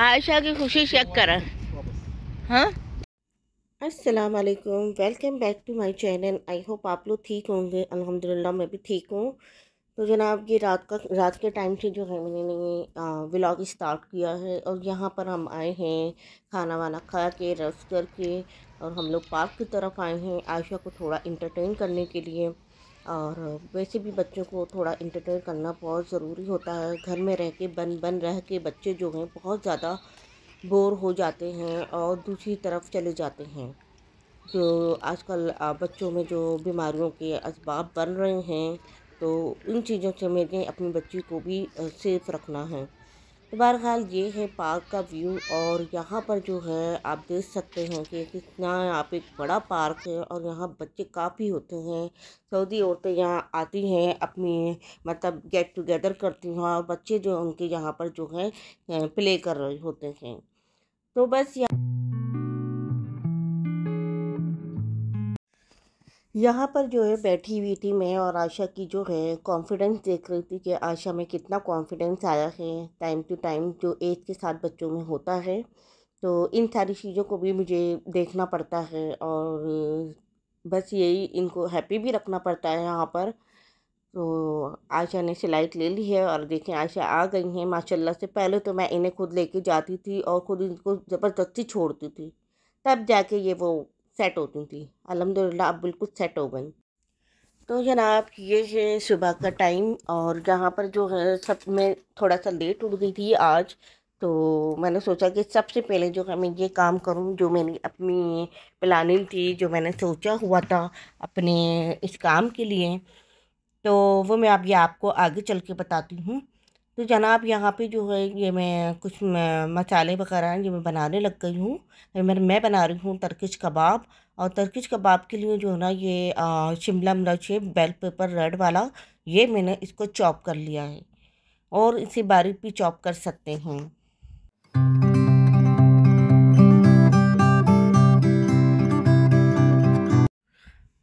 आयशा की खुशी चेक कर। हाँ? अस्सलाम वालेकुम welcome back to my channel I hope आप लोग ठीक होंगे। अल्हम्दुलिल्लाह, मैं भी ठीक हूँ। तो जनाब, ये रात का, रात के टाइम से जो है, मैंने व्लॉग स्टार्ट किया है और यहाँ पर हम आए हैं, खाना वाना खा के रेस्ट करके और हम लोग पार्क की तरफ़ आए हैं आयशा को थोड़ा इंटरटेन करने के लिए। और वैसे भी बच्चों को थोड़ा इंटरटेन करना बहुत ज़रूरी होता है। घर में रह के, बन बन रह के बच्चे जो हैं, बहुत ज़्यादा बोर हो जाते हैं और दूसरी तरफ़ चले जाते हैं। जो आजकल बच्चों में जो बीमारियों के इसबाब बन रहे हैं तो इन चीज़ों से मैंने अपनी बच्ची को भी सेफ़ रखना है। तो बहरहाल ये है पार्क का व्यू और यहाँ पर जो है आप देख सकते हैं कि कितना यहाँ पे एक बड़ा पार्क है और यहाँ बच्चे काफ़ी होते हैं। सऊदी औरतें यहाँ आती हैं अपनी मतलब गेट टुगेदर करती हैं और बच्चे जो उनके यहाँ पर जो है प्ले कर रहे होते हैं। तो बस यहाँ यहाँ पर जो है बैठी हुई थी मैं और आशा की जो है कॉन्फिडेंस देख रही थी कि आशा में कितना कॉन्फिडेंस आया है टाइम टू टाइम जो एज के साथ बच्चों में होता है। तो इन सारी चीज़ों को भी मुझे देखना पड़ता है और बस यही इनको हैप्पी भी रखना पड़ता है यहाँ पर। तो आशा ने सिलाइट ले ली है और देखें आशा आ गई हैं। माशाल्लाह से पहले तो मैं इन्हें खुद लेके जाती थी और खुद इनको ज़बरदस्ती छोड़ती थी। तब जाके ये वो सेट होती थी। अलहमदिल्ला अब बिल्कुल सेट हो गई। तो जनाब, ये है सुबह का टाइम और यहाँ पर जो है, सब मैं थोड़ा सा लेट उठ गई थी आज। तो मैंने सोचा कि सबसे पहले जो है, मैं ये काम करूँ, जो मैंने अपनी प्लानिंग थी, जो मैंने सोचा हुआ था अपने इस काम के लिए तो वो मैं अब ये आपको आगे चल के बताती हूँ। तो जनाब यहाँ पे जो है, ये मैं कुछ मसाले वगैरह जो मैं बनाने लग गई हूँ। मैं मैं बना रही हूँ तरकिश कबाब और तरकिश कबाब के लिए जो है ना, ये शिमला मिर्च है बेल पेपर रेड वाला, ये मैंने इसको चॉप कर लिया है और इसे बारीक भी चॉप कर सकते हैं।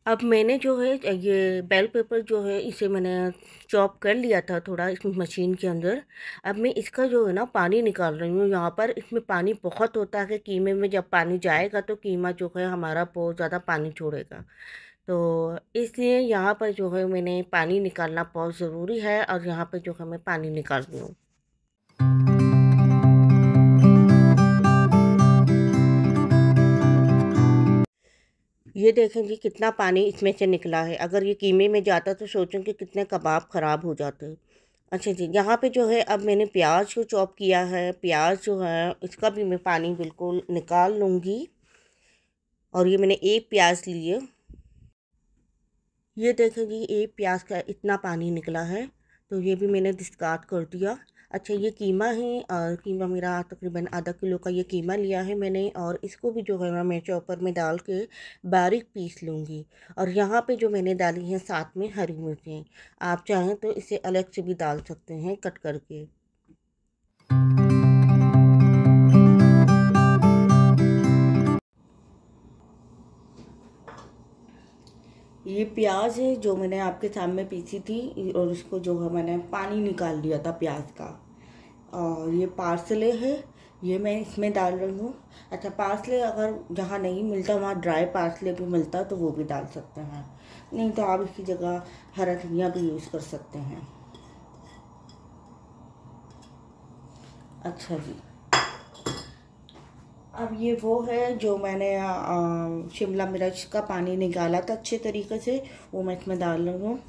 अब मैंने जो है, ये बेल पेपर जो है, इसे मैंने चॉप कर लिया था थोड़ा इस मशीन के अंदर। अब मैं इसका जो है ना, पानी निकाल रही हूँ। यहाँ पर इसमें पानी बहुत होता है कीमे में। जब पानी जाएगा तो कीमा जो है, हमारा बहुत ज़्यादा पानी छोड़ेगा। तो इसलिए यहाँ पर जो है, मैंने पानी निकालना बहुत ज़रूरी है और यहाँ पर जो है, मैं पानी निकाल रही हूँ। ये देखें जी कितना पानी इसमें से निकला है। अगर ये कीमे में जाता तो सोचें कि कितने कबाब ख़राब हो जाते। अच्छा जी, यहाँ पे जो है, अब मैंने प्याज को चॉप किया है। प्याज जो है, इसका भी मैं पानी बिल्कुल निकाल लूँगी। और ये मैंने एक प्याज लिए। ये देखें जी एक प्याज का इतना पानी निकला है तो ये भी मैंने डिस्कार्ड कर दिया। अच्छा ये कीमा है और कीमा मेरा तकरीबन आधा किलो का ये कीमा लिया है मैंने और इसको भी जो है मैं चॉपर में डाल के बारीक पीस लूँगी। और यहाँ पे जो मैंने डाली हैं साथ में हरी मिर्चें, आप चाहें तो इसे अलग से भी डाल सकते हैं कट करके। ये प्याज है जो मैंने आपके सामने पीसी थी और उसको जो है मैंने पानी निकाल लिया था प्याज का। और ये पार्सले है, ये मैं इसमें डाल रही हूँ। अच्छा पार्सले अगर जहाँ नहीं मिलता, वहाँ ड्राई पार्सले भी मिलता तो वो भी डाल सकते हैं। नहीं तो आप इसकी जगह हरा धनिया भी यूज़ कर सकते हैं। अच्छा जी। अब ये वो है जो मैंने शिमला मिर्च का पानी निकाला था अच्छे तरीके से, वो मैं इसमें डाल रही हूँ।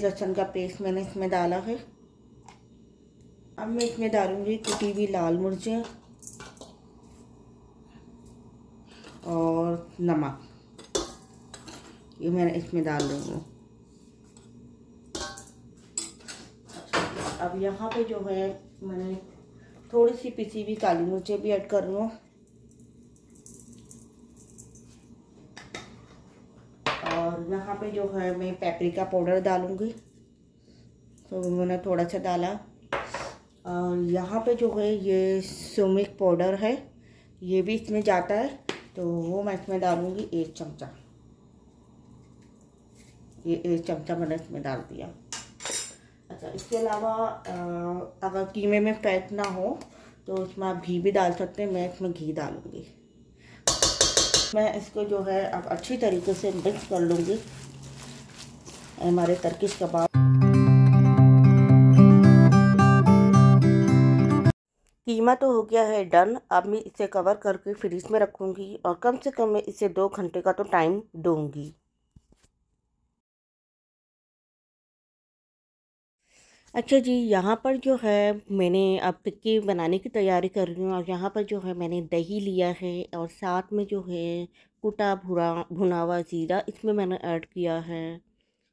लहसुन का पेस्ट मैंने इसमें डाला है। अब मैं इसमें डालूँगी कुटी हुई लाल मिर्चें और नमक। ये मैंने इसमें डाल हूँ। अब यहाँ पे जो है, मैंने थोड़ी सी पिसी हुई काली मिर्चें भी ऐड कर हूँ और यहाँ पे जो है मैं पेपरिका पाउडर डालूँगी। तो मैंने थोड़ा सा डाला। और यहाँ पे जो है ये सुमिक पाउडर है, ये भी इसमें जाता है। तो वो मैं इसमें डालूँगी एक चमचा। ये एक चमचा मैंने इसमें डाल दिया। अच्छा इसके अलावा अगर कीमे में फैट ना हो तो उसमें आप घी भी डाल सकते हैं, मैं इसमें घी डालूँगी। मैं इसको जो है अब अच्छी तरीके से मिक्स कर लूँगी। हमारे तर्किश कबाब कीमा तो हो गया है डन अब मैं इसे कवर करके फ्रिज में रखूँगी और कम से कम मैं इसे दो घंटे का तो टाइम दूँगी। अच्छा जी, यहाँ पर जो है, मैंने अब टिक्की बनाने की तैयारी कर रही हूँ और यहाँ पर जो है, मैंने दही लिया है और साथ में जो है, कुटा, भुरा भुना हुआ ज़ीरा इसमें मैंने ऐड किया है।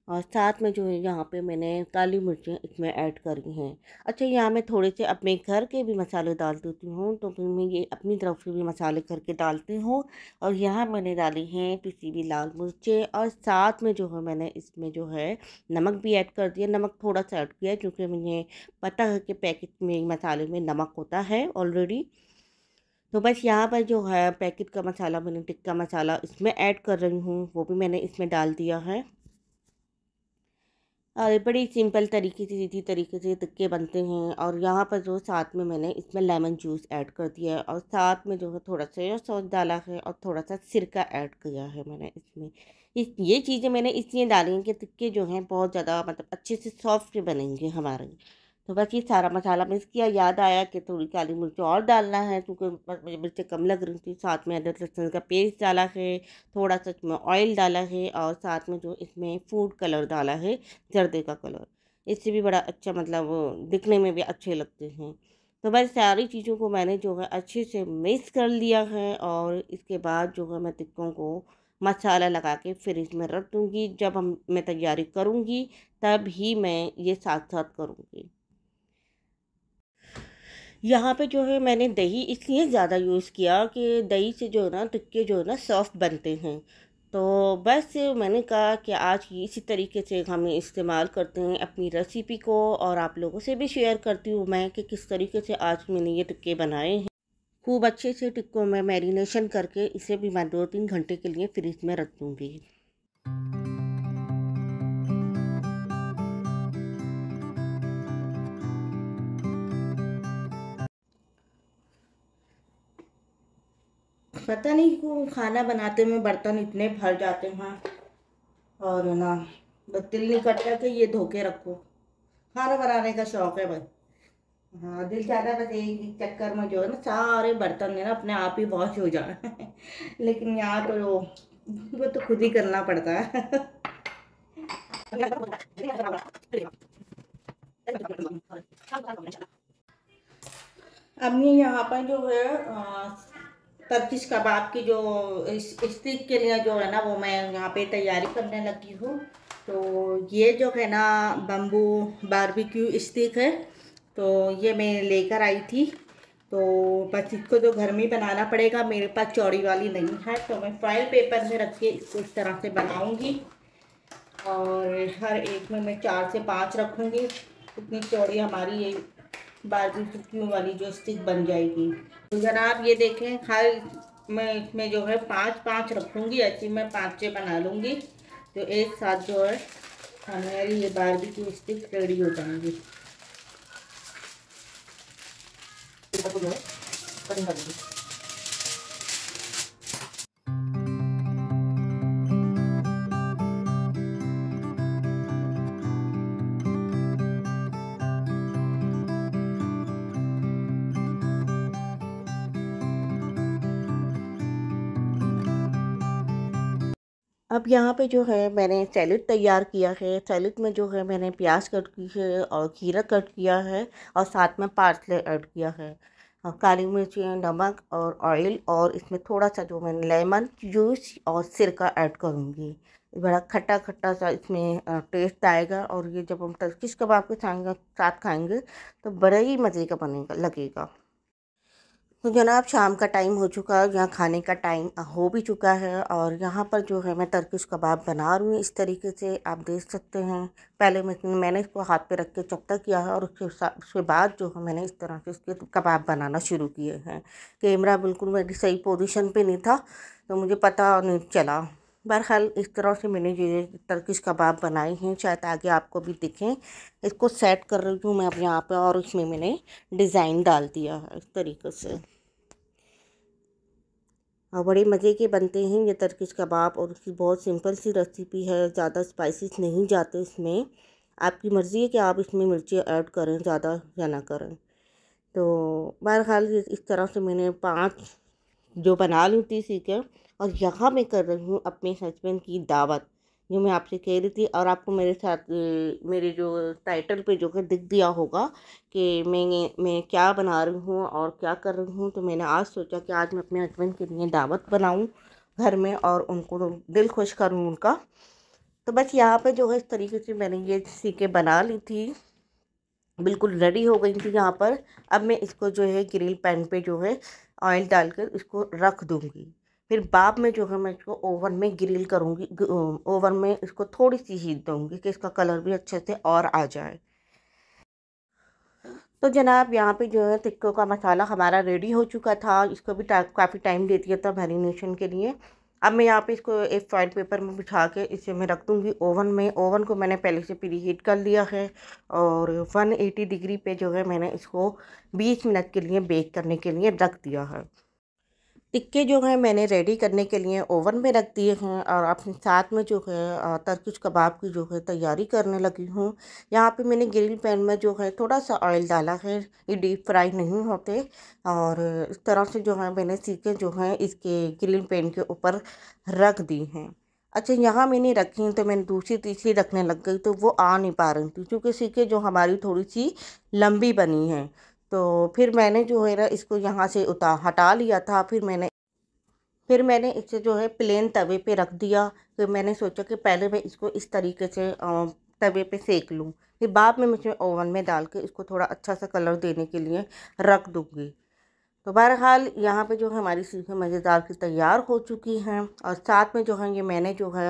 और साथ में जो है यहाँ पे मैंने काली मिर्चें इसमें ऐड करी हैं। अच्छा यहाँ मैं थोड़े से अपने घर के भी मसाले डाल देती हूँ तो फिर मैं ये अपनी तरफ़ से भी मसाले करके डालती हूँ। और यहाँ मैंने डाली हैं पिसी हुई लाल मिर्चें और साथ में जो है मैंने इसमें जो है नमक भी ऐड कर दिया। नमक थोड़ा सा ऐड किया क्योंकि मुझे पता है कि पैकेट में, मसाले में नमक होता है ऑलरेडी तो बस यहाँ पर जो है पैकेट का मसाला, मैंने टिक्का मसाला इसमें ऐड कर रही हूँ, वो भी मैंने इसमें डाल दिया है। और बड़ी सिंपल तरीके से, सीधी तरीके से टिक्के बनते हैं। और यहाँ पर जो साथ में मैंने इसमें लेमन जूस ऐड कर दिया है और साथ में जो है थोड़ा सा सॉस डाला है और थोड़ा सा सिरका ऐड किया है मैंने इसमें। इस, ये चीज़ें मैंने इसलिए डाली हैं कि टिक्के जो हैं बहुत ज़्यादा मतलब अच्छे से सॉफ्ट बनेंगे हमारे। तो बस ये सारा मसाला मिक्स किया। याद आया कि थोड़ी काली मिर्च और डालना है, क्योंकि मुझे मिर्चें कम लग रही थी। साथ में अदरक लहसुन का पेस्ट डाला है, थोड़ा सा इसमें ऑयल डाला है और साथ में जो इसमें फ़ूड कलर डाला है, जर्दे का कलर इससे भी बड़ा अच्छा मतलब दिखने में भी अच्छे लगते हैं। तो बस सारी चीज़ों को मैंने जो है अच्छे से मिक्स कर लिया है और इसके बाद जो है मैं टिक्कों को मसाला लगा के फ्रिज में रख दूँगी। जब हम मैं तैयारी करूँगी, तब ही मैं ये साथ साथ करूँगी। यहाँ पे जो है मैंने दही इसलिए ज़्यादा यूज़ किया कि दही से जो है ना, टिक्के जो है ना, सॉफ्ट बनते हैं। तो बस मैंने कहा कि आज इसी तरीके से हम इस्तेमाल करते हैं अपनी रेसिपी को और आप लोगों से भी शेयर करती हूँ मैं कि किस तरीके से आज मैंने ये टिक्के बनाए हैं। खूब अच्छे से टिक्कों में मैरिनेशन करके इसे भी मैं दो तीन घंटे के लिए फ्रिज में रख दूँगी। पता नहीं क्यों खाना बनाते में बर्तन इतने भर जाते हैं और ना दिल नहीं करता कि ये धोके रखो। खाना बनाने का शौक है भाई हाँ दिल चाहता है बस एक चक्कर में जो है ना, सारे बर्तन है ना, अपने आप ही वॉश हो जाए। लेकिन यहाँ तो वो वो तो खुद ही करना पड़ता है। अब ये यहाँ पर जो है टर्किश कबाब की जो स्टिक के लिए जो है ना, वो मैं यहाँ पे तैयारी करने लगी हूँ। तो ये जो है ना बम्बू बारबेक्यू स्टिक है तो ये मैं लेकर आई थी। तो बस इसको तो घर में बनाना पड़ेगा, मेरे पास चौड़ी वाली नहीं है तो मैं फॉइल पेपर में रख के इसको इस तरह से बनाऊँगी। और हर एक में मैं चार से पाँच रखूँगी। इतनी चौड़ी हमारी ये बारबेक्यू वाली जो स्टिक बन जाएगी। तो जनाब ये देखें, हर मैं इसमें जो है पाँच पाँच रखूँगी, ऐसी मैं पाँच बना लूँगी। तो एक साथ जो है हमारी ये बारबी की स्टिक रेडी हो जाएँगी अब यहाँ पे जो है मैंने सैलड तैयार किया है। सैलड में जो है मैंने प्याज कट की है और खीरा कट किया है और साथ में पार्सले ऐड किया है। और काली मिर्ची, नमक और ऑयल और इसमें थोड़ा सा जो मैंने लेमन, जूस और सिरका ऐड करूँगी। बड़ा खट्टा खट्टा सा इसमें टेस्ट आएगा और ये जब हम टर्किश कबाब के साथ खाएँगे तो बड़ा ही मज़े का बनेगा, लगेगा। तो जनाब शाम का टाइम हो चुका है यहाँ खाने का टाइम हो भी चुका है और यहाँ पर जो है मैं तर्किश कबाब बना रही हूँ। इस तरीके से आप देख सकते हैं। पहले मैं, मैंने इसको हाथ पे रख के चपटा किया है और उसके उसके बाद जो है मैंने इस तरह से इसके कबाब बनाना शुरू किए हैं। कैमरा बिल्कुल मेरी सही पोजिशन पर नहीं था तो मुझे पता नहीं चला। बहरहाल इस तरह से मैंने ये टर्किश कबाब बनाए हैं, शायद आगे आपको भी दिखें। इसको सेट कर रही हूँ मैं अब यहाँ पे और इसमें मैंने डिज़ाइन डाल दिया है इस तरीके से। और बड़े मज़े के बनते हैं ये टर्किश कबाब और उसकी बहुत सिंपल सी रेसिपी है, ज़्यादा स्पाइसेस नहीं जाते इसमें। आपकी मर्ज़ी है कि आप इसमें मिर्ची ऐड करें, ज़्यादा या ना करें। तो बहरहाल इस तरह से मैंने पाँच जो बना ली थी सीखें और यहाँ मैं कर रही हूँ अपने हस्बैंड की दावत, जो मैं आपसे कह रही थी और आपको मेरे साथ, मेरे जो टाइटल पे जो है दिख दिया होगा कि मैं मैं क्या बना रही हूँ और क्या कर रही हूँ तो मैंने आज सोचा कि आज मैं अपने हस्बैंड के लिए दावत बनाऊँ घर में और उनको दिल खुश करूँ उनका। तो बस यहाँ पे जो है इस तरीके से मैंने ये सीखे बना ली थी। बिल्कुल रेडी हो गई थी यहाँ पर। अब मैं इसको जो है ग्रिल पैन पे जो है ऑयल डालकर इसको रख दूँगी। फिर बाद में जो है मैं इसको ओवन में ग्रिल करूँगी ओवन में इसको थोड़ी सी हीट दूँगी कि इसका कलर भी अच्छे से और आ जाए। तो जनाब यहाँ पे जो है टिक्कों का मसाला हमारा रेडी हो चुका था, इसको भी काफ़ी टाइम दे दिया था मैरिनेशन के लिए। अब मैं यहाँ पे इसको एक फॉइल पेपर में बिछा के इसे मैं रख दूँगी ओवन में। ओवन को मैंने पहले से प्री हीट कर लिया है और 180 डिग्री पे जो है मैंने इसको 20 मिनट के लिए बेक करने के लिए रख दिया है। टिक्के जो हैं मैंने रेडी करने के लिए ओवन में रख दिए हैं और अपने साथ में जो है तरकुश कबाब की जो है तैयारी करने लगी हूँ। यहाँ पे मैंने ग्रिल पैन में जो है थोड़ा सा ऑयल डाला है, ये डीप फ्राई नहीं होते और इस तरह से जो है मैंने सीखे जो हैं इसके ग्रिल पैन के ऊपर रख दी हैं। अच्छा यहाँ मैंने रखी तो मैंने दूसरी तीसरी रखने लग गई तो वो आ नहीं पा रही थी, क्योंकि सीखे जो हमारी थोड़ी सी लंबी बनी है। तो फिर मैंने जो है ना, इसको यहाँ से उतार हटा लिया था। फिर मैंने फिर मैंने इसे जो है प्लेन तवे पे रख दिया। फिर मैंने सोचा कि पहले मैं इसको इस तरीके से तवे पे सेक लूँ। फिर बाद में मुझे ओवन में डाल के इसको थोड़ा अच्छा सा कलर देने के लिए रख दूँगी। तो बहरहाल, यहाँ पे जो है हमारी सीखें मज़ेदार की तैयार हो चुकी हैं और साथ में जो है ये मैंने जो है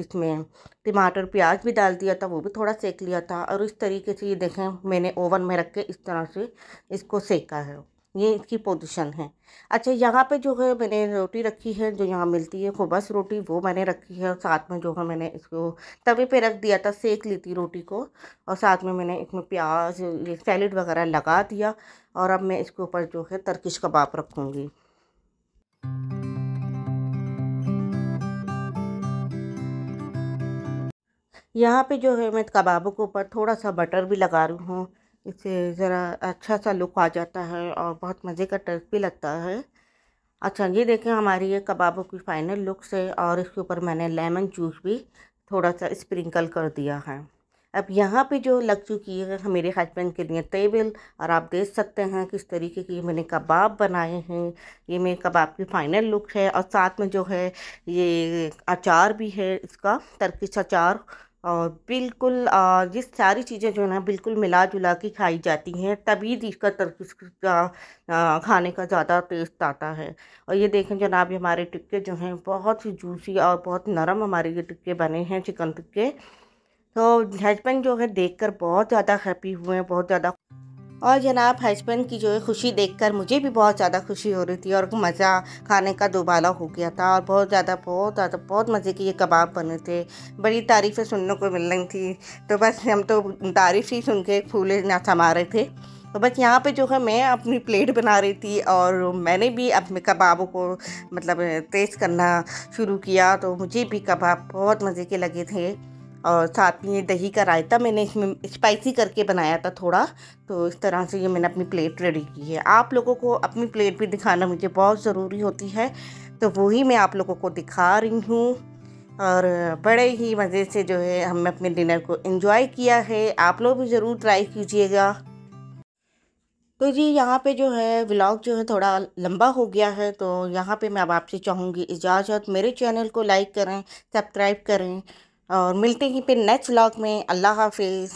इसमें टमाटर, प्याज भी डाल दिया था, वो भी थोड़ा सेक लिया था और इस तरीके से ये देखें मैंने ओवन में रख के इस तरह से इसको सेका है। ये इसकी पोजीशन है। अच्छा यहाँ पे जो है मैंने रोटी रखी है, जो यहाँ मिलती है खुबस रोटी, वो मैंने रखी है और साथ में जो है मैंने इसको तवे पे रख दिया था, सेक ली थी रोटी को और साथ में मैंने इसमें प्याज, ये सैलड वगैरह लगा दिया और अब मैं इसके ऊपर जो है तरकिश कबाब रखूँगी। यहाँ पे जो है मैं कबाबों के ऊपर थोड़ा सा बटर भी लगा रही हूँ। इससे ज़रा अच्छा सा लुक आ जाता है और बहुत मज़े का टेस्ट भी लगता है। अच्छा ये देखें हमारी ये कबाबों की फ़ाइनल लुक से और इसके ऊपर मैंने लेमन जूस भी थोड़ा सा स्प्रिंकल कर दिया है। अब यहाँ पे जो लग चुकी है मेरे हस्बैंड के लिए टेबल और आप देख सकते हैं किस तरीके की मैंने कबाब बनाए हैं। ये मेरे कबाब की फ़ाइनल लुक है और साथ में जो है ये अचार भी है इसका, तरकिश अचार और बिल्कुल ये सारी चीज़ें जो है ना बिल्कुल मिला जुला के खाई जाती हैं, तभी इसका तरकिश का खाने का ज़्यादा टेस्ट आता है। और ये देखें जनाब, ये हमारे टिक्के जो हैं बहुत ही जूसी और बहुत नरम हमारे ये टिक्के बने हैं, चिकन टिक्के। तो हस्बैंड जो है देखकर बहुत ज़्यादा हैप्पी हुए हैं, बहुत ज़्यादा और जनाब, हस्बैंड की जो है खुशी देखकर मुझे भी बहुत ज़्यादा खुशी हो रही थी और मज़ा खाने का दोबाला हो गया था और बहुत ज़्यादा बहुत ज़्यादा, बहुत मज़े के ये कबाब बने थे। बड़ी तारीफ़ें सुनने को मिल रही थी। तो बस हम तो तारीफ़ ही सुन के फूले ना थमा रहे थे। तो बस यहाँ पे जो है मैं अपनी प्लेट बना रही थी और मैंने भी अपने कबाबों को मतलब टेस्ट करना शुरू किया। तो मुझे भी कबाब बहुत मज़े के लगे थे। और साथ में ये दही का रायता मैंने इसमें स्पाइसी करके बनाया था थोड़ा तो इस तरह से ये मैंने अपनी प्लेट रेडी की है। आप लोगों को अपनी प्लेट भी दिखाना मुझे बहुत ज़रूरी होती है तो वही मैं आप लोगों को दिखा रही हूँ। और बड़े ही मज़े से जो है हमने अपने डिनर को इन्जॉय किया है, आप लोग भी ज़रूर ट्राई कीजिएगा। तो जी, यहाँ पे जो है व्लॉग जो है थोड़ा लंबा हो गया है तो यहाँ पे मैं अब आपसे चाहूँगी इजाज़त। मेरे चैनल को लाइक करें सब्सक्राइब करें और मिलते हैं फिर नेक्स्ट व्लॉग में। अल्लाह हाफिज़।